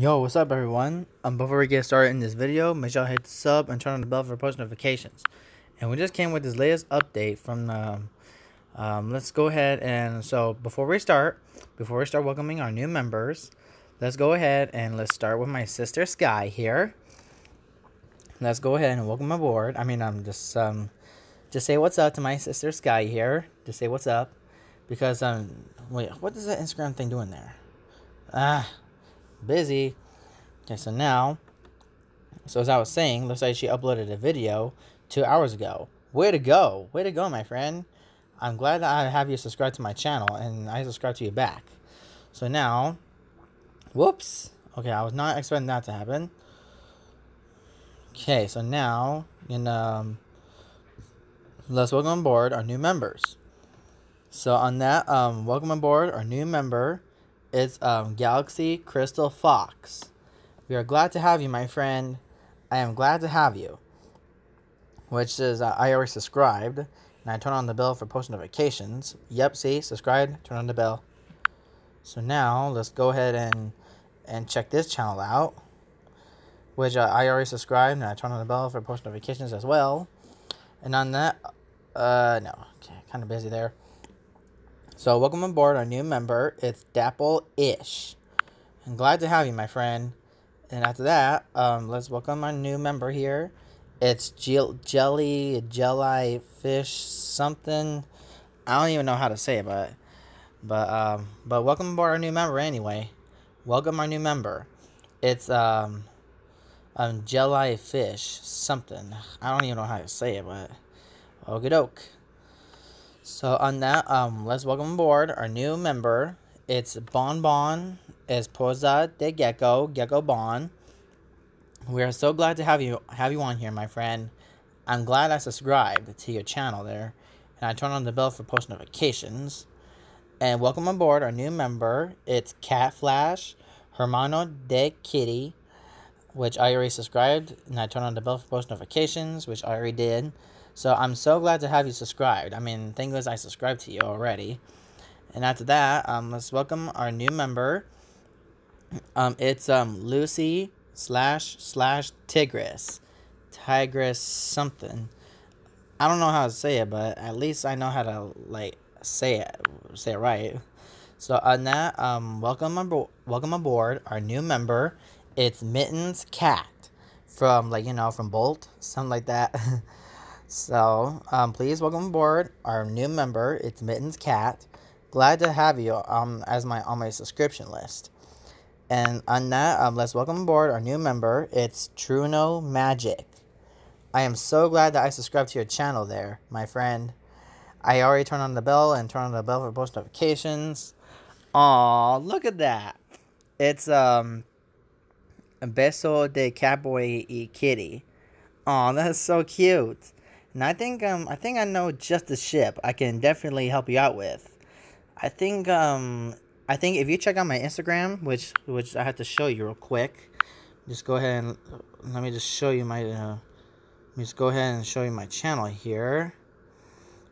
Yo, what's up everyone? Um, before we get started in this video, make sure you hit the sub and turn on the bell for post notifications. And we just came with this latest update from the, um, let's go ahead and, so before we start, before we start welcoming our new members, let's go ahead and let's start with my sister Sky here. Let's go ahead and welcome aboard. I mean, I'm um, just, um, just say what's up to my sister Sky here. Just say what's up. Because, um, wait, what is that Instagram thing doing there? Ah, busy. Okay, so now, so as I was saying, looks like she uploaded a video two hours ago. Way to go. Way to go, my friend. I'm glad that I have you subscribed to my channel, and I subscribe to you back. So now, whoops. Okay, I was not expecting that to happen. Okay, so now, in, um, let's welcome on board our new members. So on that, um, welcome on board our new member, it's um, Galaxy Crystal Fox. We are glad to have you, my friend. I am glad to have you. Which is, uh, I already subscribed. And I turn on the bell for post notifications. Yep, see, subscribe, turn on the bell. So now, let's go ahead and, and check this channel out. Which uh, I already subscribed, and I turn on the bell for post notifications as well. And on that, uh, no, okay, kind of busy there. So welcome aboard our new member. It's Dapple-ish. I'm glad to have you, my friend. And after that, um, let's welcome our new member here. It's Gel Jelly, Jelly Fish, something. I don't even know how to say it, but, but, um, but welcome aboard our new member anyway. Welcome our new member. It's, um, um, Jelly Fish, something. I don't even know how to say it, but, okie doke. So on that, um, let's welcome aboard our new member. It's Bon Bon Esposa de Gecko, Gecko Bon. We are so glad to have you have you on here, my friend. I'm glad I subscribed to your channel there, and I turned on the bell for post notifications. And welcome aboard our new member. It's Cat Flash, Hermano de Kitty, which I already subscribed, and I turned on the bell for post notifications, which I already did. So I'm so glad to have you subscribed. I mean, thank goodness I subscribed to you already. And after that, um, let's welcome our new member. Um, it's um Lucy slash slash Tigress, Tigress something. I don't know how to say it, but at least I know how to like say it, say it right. So on that, um, welcome aboard, welcome aboard our new member. It's Mittens Cat from like you know from Bolt, something like that. So, um, please welcome aboard our new member. It's Mittens Cat. Glad to have you um, as my on my subscription list. And on that, um, let's welcome aboard our new member. It's Truno Magic. I am so glad that I subscribed to your channel there, my friend. I already turned on the bell and turned on the bell for post notifications. Aw, look at that. It's um Beso de Cowboy y Kitty. Aw, that's so cute. And I think um I think I know just the ship I can definitely help you out with. I think um I think if you check out my Instagram, which which I have to show you real quick, just go ahead and let me just show you my uh, let me just go ahead and show you my channel here.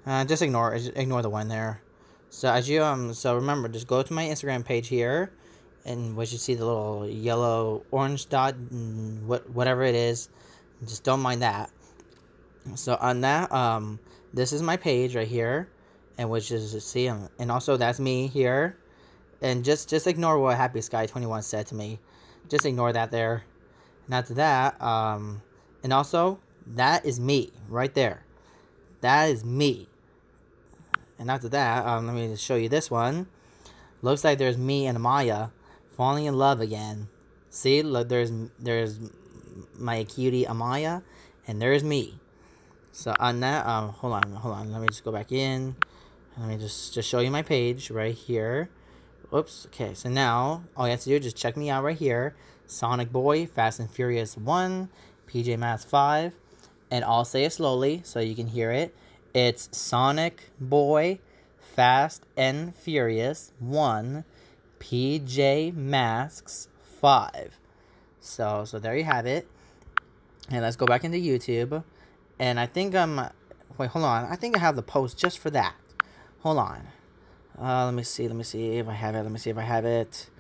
Uh, just ignore ignore the one there. So as you um so remember just go to my Instagram page here, and which you see the little yellow orange dot, what whatever it is, just don't mind that. So on that, um, this is my page right here, and which is see, um, and also that's me here, and just just ignore what Happy Sky Twenty One said to me, just ignore that there. And after that, um, and also that is me right there, that is me. And after that, um, let me just show you this one. Looks like there's me and Amaya falling in love again. See, look, there's there's my cutie Amaya, and there's me. So on that, um, hold on, hold on. Let me just go back in. Let me just, just show you my page right here. Oops. Okay, so now all you have to do is just check me out right here. Sonic Boy, Fast and Furious 1, PJ Masks 5. And I'll say it slowly so you can hear it. It's Sonic Boy, Fast and Furious 1, PJ Masks 5. So, so there you have it. And let's go back into YouTube. And I think I'm... Wait, hold on. I think I have the post just for that. Hold on. Uh, let me see. Let me see if I have it. Let me see if I have it.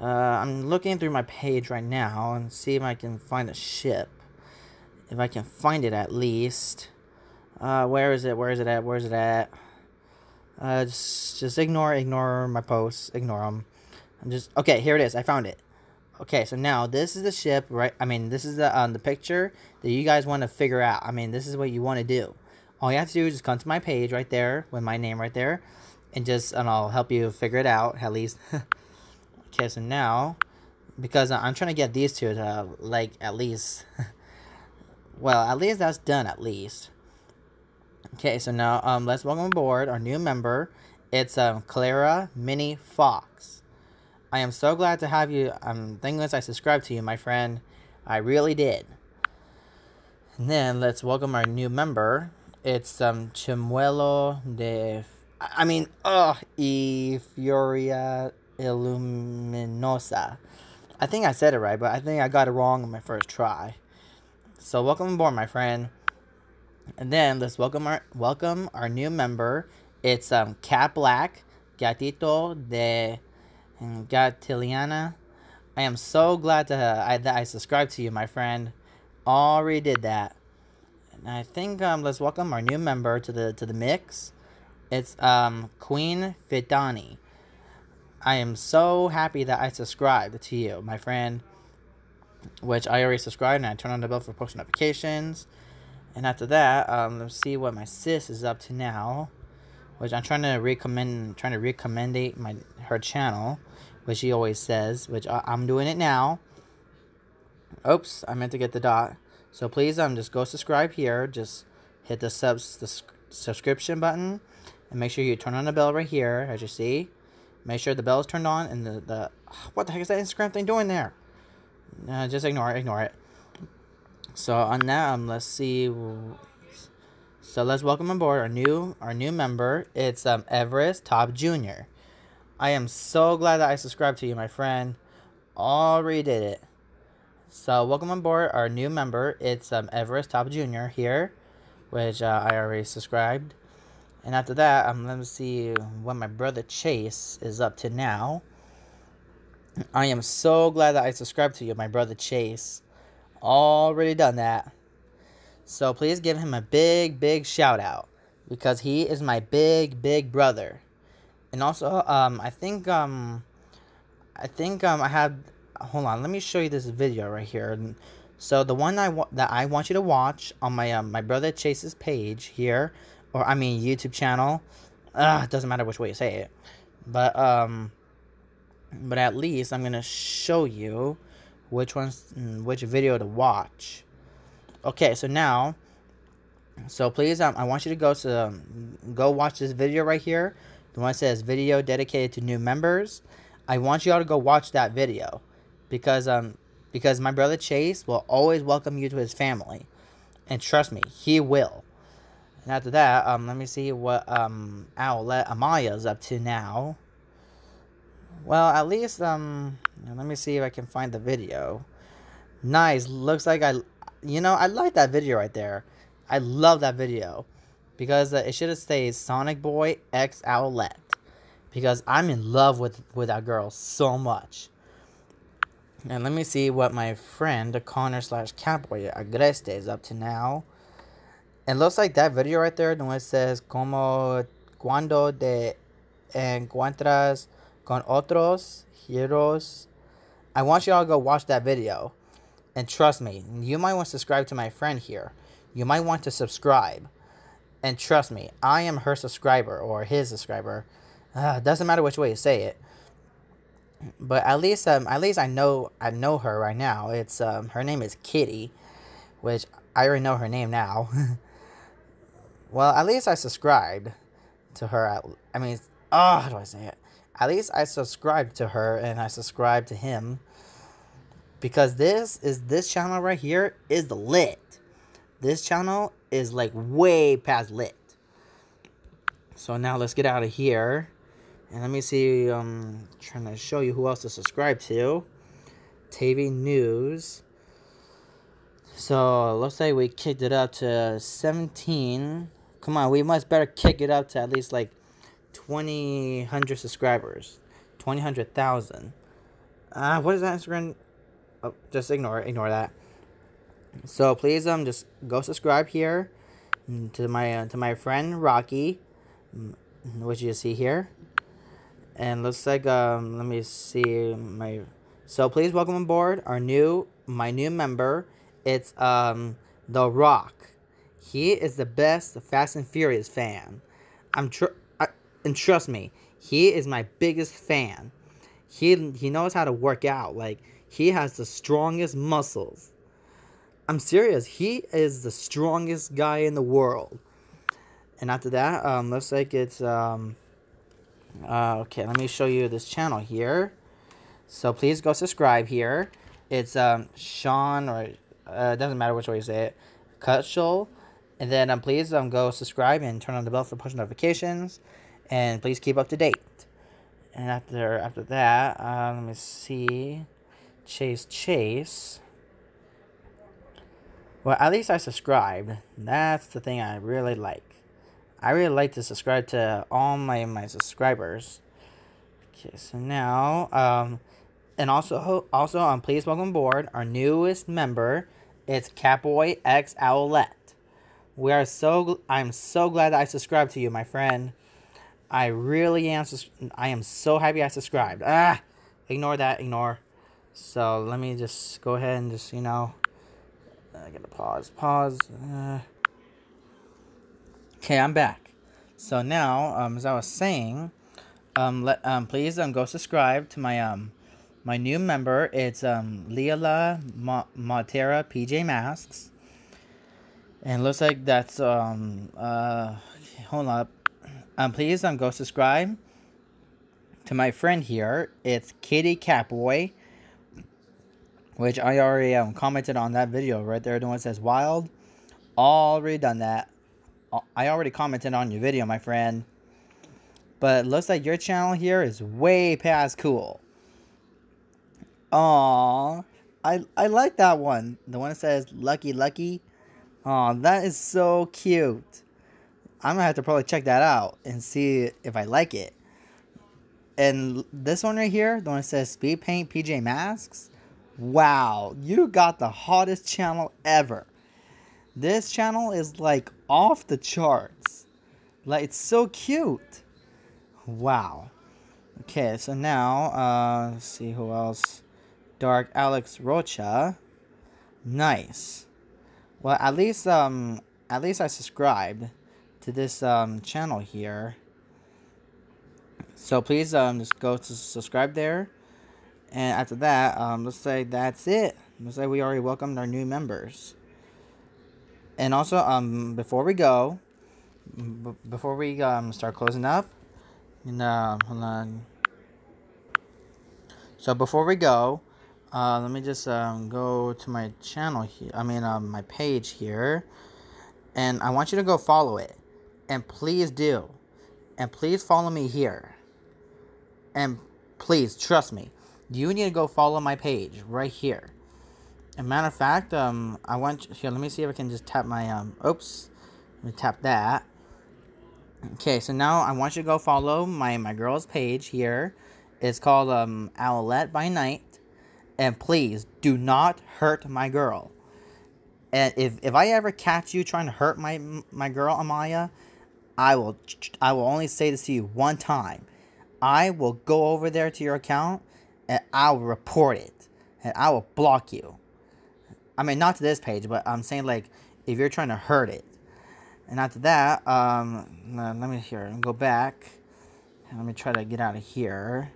Uh, I'm looking through my page right now and see if I can find a ship. If I can find it at least. Uh, where is it? Where is it at? Where is it at? Uh, just, just ignore, ignore my posts. Ignore them. I'm just, okay, here it is. I found it. Okay, so now this is the ship, right? I mean, this is the, um, the picture that you guys want to figure out. I mean, this is what you want to do. All you have to do is just come to my page right there with my name right there. And just, and I'll help you figure it out, at least. okay, so now, because I'm trying to get these two to, like, at least, well, at least that's done, at least. Okay, so now um, let's welcome aboard our new member. It's um, Clara Minnie Fox. I am so glad to have you. Um, thank goodness I subscribed to you, my friend. I really did. And then let's welcome our new member. It's um, Chimuelo de. I mean, oh, y Furia Illuminosa. I think I said it right, but I think I got it wrong on my first try. So welcome aboard, my friend. And then let's welcome our welcome our new member. It's um Cat Black, Gatito de Gatiliana. I am so glad to uh, I, that I subscribed to you, my friend. Already did that. And I think um let's welcome our new member to the to the mix. It's um Queen Fitani. I am so happy that I subscribed to you, my friend. Which I already subscribed and I turn on the bell for post notifications. And after that, um, let's see what my sis is up to now. Which I'm trying to recommend, trying to recommendate my her channel, which she always says. Which I, am doing it now. Oops, I meant to get the dot. So please, um, just go subscribe here. Just hit the subs the subscription button, and make sure you turn on the bell right here, as you see. Make sure the bell is turned on, and the the what the heck is that Instagram thing doing there? Uh, just ignore it. Ignore it. So on that, um, let's see. So let's welcome aboard our new our new member. It's um Everest Top Junior. I am so glad that I subscribed to you, my friend. Already did it. So welcome aboard our new member. It's um Everest Top Junior here, which uh, I already subscribed. And after that, um, let me see what my brother Chase is up to now. I am so glad that I subscribed to you, my brother Chase already done that. So please give him a big, big shout out because he is my big, big brother. And also, um, I think, um, I think, um, I have, hold on, let me show you this video right here. So the one I that I want you to watch on my, um, my brother Chase's page here, or I mean YouTube channel. Uh, it doesn't matter which way you say it. But, um, but at least I'm going to show you which one's mm, which video to watch. Okay, so now, so please, um, I want you to go to um, go watch this video right here. The one that says video dedicated to new members. I want you all to go watch that video because um because my brother Chase will always welcome you to his family, and trust me, he will. And after that, um, let me see what um Owlette Amaya is up to now. Well, at least, um, let me see if I can find the video. Nice. Looks like I, you know, I like that video right there. I love that video. Because uh, it should have stayed Sonic Boy X Owlette. Because I'm in love with, with that girl so much. And let me see what my friend, Connor slash Catboy Agreste is up to now. It looks like that video right there, the one that says, Como cuando te encuentras con otros heroes. I want you all to go watch that video. And trust me, you might want to subscribe to my friend here. You might want to subscribe. And trust me, I am her subscriber or his subscriber. Uh, doesn't matter which way you say it. But at least um at least I know I know her right now. It's um her name is Kitty, which I already know her name now. well, at least I subscribed to her. I mean, oh, how do I say it? at least I subscribed to her and I subscribed to him because this is this channel right here is the lit. This channel is like way past lit. So now let's get out of here. And let me see, um, trying to show you who else to subscribe to. TV News. So, let's say we kicked it up to 17. Come on, we must better kick it up to at least like 20 hundred subscribers 20 hundred thousand Uh, what is that Instagram? Oh, just ignore it. Ignore that. So please um just go subscribe here mm, to my uh, to my friend Rocky, mm, which you see here. And looks like um let me see my so please welcome aboard our new my new member. It's um The Rock. He is the best Fast and Furious fan. I'm tr- I, and trust me, he is my biggest fan. He he knows how to work out. Like he has the strongest muscles. I'm serious. He is the strongest guy in the world. And after that, um, looks like it's um. Uh, okay, let me show you this channel here. So please go subscribe here. It's um Sean or uh, it doesn't matter which way you say it. Cutshul. And then um, please um, go subscribe and turn on the bell for push notifications. And please keep up to date. And after after that, uh, let me see. Chase Chase. Well, at least I subscribed. That's the thing I really like. I really like to subscribe to all my, my subscribers. Okay, so now, um, and also, also, um, please welcome aboard our newest member. It's Catboy X Owlette. We are so, I'm so glad that I subscribed to you, my friend. I really am, I am so happy I subscribed. Ah, ignore that, ignore. So let me just go ahead and just, you know, I gotta pause, pause. Uh, okay, I'm back. So now, um, as I was saying, um, let um, please um go subscribe to my um my new member. It's um Leela Ma Matera PJ Masks, and looks like that's um uh hold up. Um, please um go subscribe to my friend here. It's Kitty Catboy which I already um, commented on that video right there. The one that says wild. Already done that. I already commented on your video, my friend. But looks like your channel here is way past cool. Aww. I, I like that one. The one that says Lucky Lucky. Aw, that is so cute. I'm gonna have to probably check that out and see if I like it. And this one right here, the one that says Speed Paint PJ Masks. Wow, you got the hottest channel ever. This channel is like off the charts. Like it's so cute. Wow. Okay, so now uh let's see who else. Dark Alex Rocha. Nice. Well, at least um at least I subscribed to this um channel here. So please um just go to subscribe there and after that, um, let's say that's it. Let's say we already welcomed our new members. And also, um, before we go, before we um start closing up, and hold on. So before we go, uh, let me just um, go to my channel here. I mean, um, my page here, and I want you to go follow it, and please do, and please follow me here, and please trust me you need to go follow my page right here. A matter of fact, um, I want here. Let me see if I can just tap my um. Oops, let me tap that. Okay, so now I want you to go follow my my girl's page here. It's called um Owlette by Night, and please do not hurt my girl. And if if I ever catch you trying to hurt my my girl Amaya, I will I will only say this to you one time. I will go over there to your account and I will report it and I will block you. I mean, not to this page, but I'm saying like if you're trying to hurt it. And after that, um, let me here go back. Let me try to get out of here.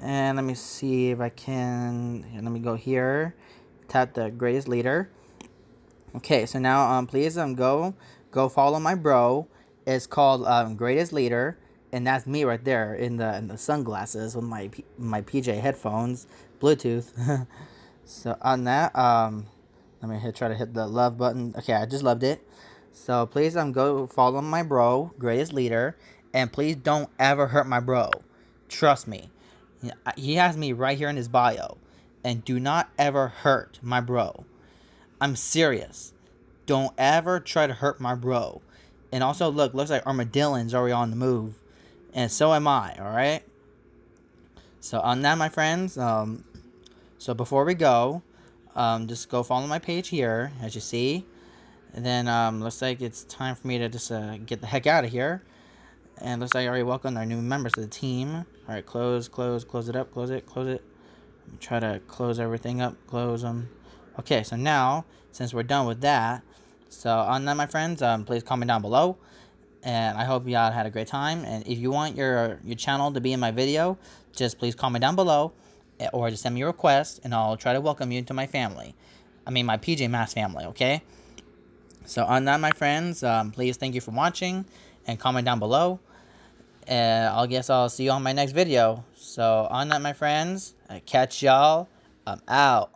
And let me see if I can. Here, let me go here. Tap the greatest leader. Okay, so now um, please um go go follow my bro. It's called um, greatest leader and that's me right there in the in the sunglasses with my my PJ headphones, Bluetooth. so on that, um, let me hit, try to hit the love button. Okay, I just loved it. So please, um, go follow my bro, greatest leader, and please don't ever hurt my bro. Trust me, he has me right here in his bio, and do not ever hurt my bro. I'm serious. Don't ever try to hurt my bro. And also, look, looks like Armadylan's already on the move and so am I, alright? So on that, my friends, um, so before we go, um, just go follow my page here, as you see. And then um, looks like it's time for me to just uh, get the heck out of here. And looks like I already welcomed our new members to the team. All right, close, close, close it up, close it, close it. Try to close everything up, close them. Okay, so now, since we're done with that, so on that, my friends, um, please comment down below. And I hope y'all had a great time. And if you want your, your channel to be in my video, just please comment down below. Eh, or just send me a request, and I'll try to welcome you into my family. I mean, my PJ Masks family, okay? So on that, my friends, um, please thank you for watching and comment down below. And I guess I'll see you on my next video. So on that, my friends, I catch y'all. I'm out.